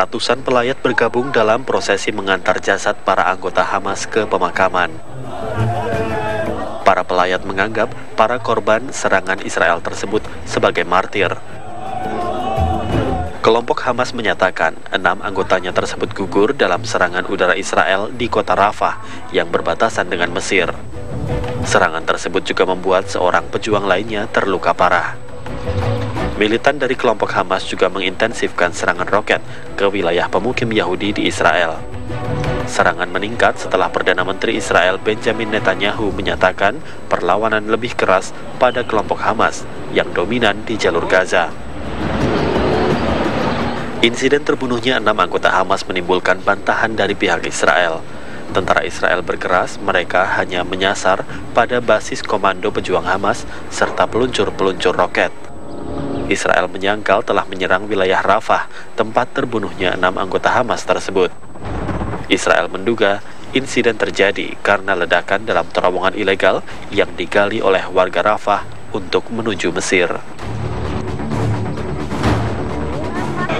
Ratusan pelayat bergabung dalam prosesi mengantar jasad para anggota Hamas ke pemakaman. Para pelayat menganggap para korban serangan Israel tersebut sebagai martir. Kelompok Hamas menyatakan enam anggotanya tersebut gugur dalam serangan udara Israel di kota Rafah yang berbatasan dengan Mesir. Serangan tersebut juga membuat seorang pejuang lainnya terluka parah. Militan dari kelompok Hamas juga mengintensifkan serangan roket ke wilayah pemukim Yahudi di Israel. Serangan meningkat setelah Perdana Menteri Israel Benjamin Netanyahu menyatakan perlawanan lebih keras pada kelompok Hamas yang dominan di jalur Gaza. Insiden terbunuhnya enam anggota Hamas menimbulkan bantahan dari pihak Israel. Tentara Israel berkeras mereka hanya menyasar pada basis komando pejuang Hamas serta peluncur-peluncur roket. Israel menyangkal telah menyerang wilayah Rafah, tempat terbunuhnya enam anggota Hamas tersebut. Israel menduga insiden terjadi karena ledakan dalam terowongan ilegal yang digali oleh warga Rafah untuk menuju Mesir.